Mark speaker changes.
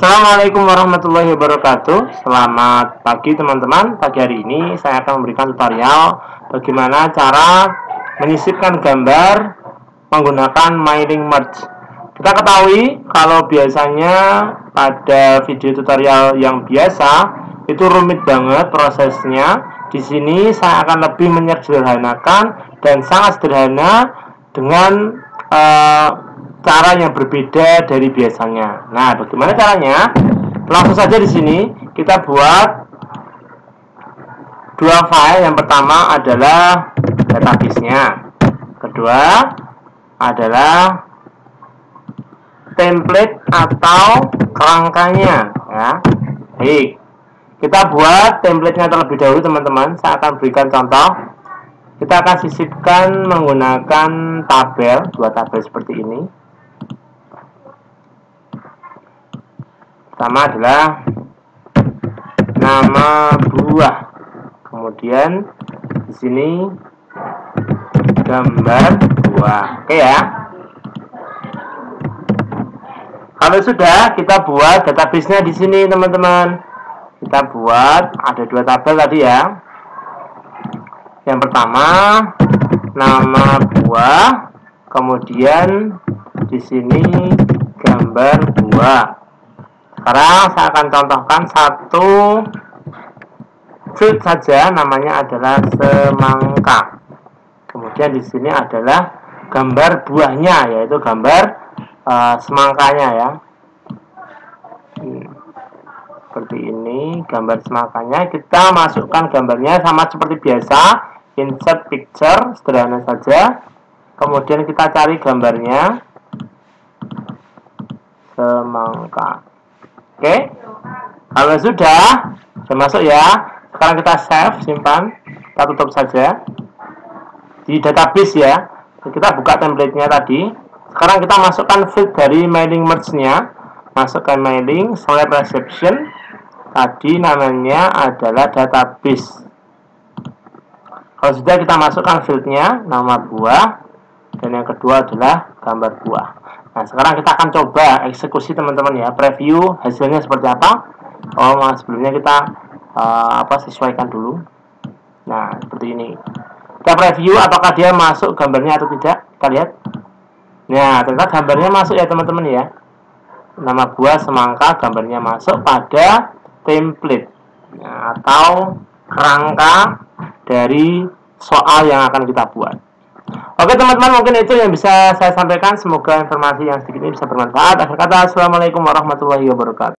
Speaker 1: Assalamualaikum warahmatullahi wabarakatuh. Selamat pagi teman-teman. Pagi hari ini saya akan memberikan tutorial Bagaimana cara menyisipkan gambar Menggunakan mailing merge. Kita ketahui kalau biasanya pada video tutorial yang biasa Itu rumit banget prosesnya. Di sini saya akan lebih menyederhanakan Dan sangat sederhana Dengan uh, cara yang berbeda dari biasanya. Nah, bagaimana caranya? Langsung saja di sini kita buat dua file. Yang pertama adalah database-nya. Kedua adalah template atau kerangkanya ya. Baik. Kita buat template-nya terlebih dahulu teman-teman. Saya akan berikan contoh. Kita akan sisipkan menggunakan tabel, dua tabel seperti ini. Pertama adalah nama buah. Kemudian di sini gambar buah. Oke ya. Kalau sudah kita buat database-nya di sini teman-teman. Kita buat ada dua tabel tadi ya. Yang pertama nama buah. Kemudian di sini gambar buah sekarang saya akan contohkan satu field saja namanya adalah semangka. Kemudian di sini adalah gambar buahnya yaitu gambar uh, semangkanya ya. Seperti ini gambar semangkanya kita masukkan gambarnya sama seperti biasa insert picture sederhana saja. Kemudian kita cari gambarnya semangka. Oke. Kalau sudah, sudah masuk ya. Sekarang kita save, simpan. Kita tutup saja. Di database ya. Kita buka template-nya tadi. Sekarang kita masukkan field dari mailing merge-nya. Masukkan mailing, select reception. Tadi namanya adalah database. Kalau sudah kita masukkan field-nya, nama buah. Dan yang kedua adalah gambar buah. Nah, sekarang kita akan coba eksekusi teman-teman ya, preview hasilnya seperti apa. Oh, nah, sebelumnya kita uh, apa sesuaikan dulu. Nah, seperti ini. Kita preview apakah dia masuk gambarnya atau tidak. Kita lihat. Nah, ternyata gambarnya masuk ya teman-teman ya. Nama buah semangka gambarnya masuk pada template ya, atau kerangka dari soal yang akan kita buat. Oke teman-teman mungkin itu yang bisa saya sampaikan. Semoga informasi yang sedikit ini bisa bermanfaat. Akhir kata, Assalamualaikum warahmatullahi wabarakatuh.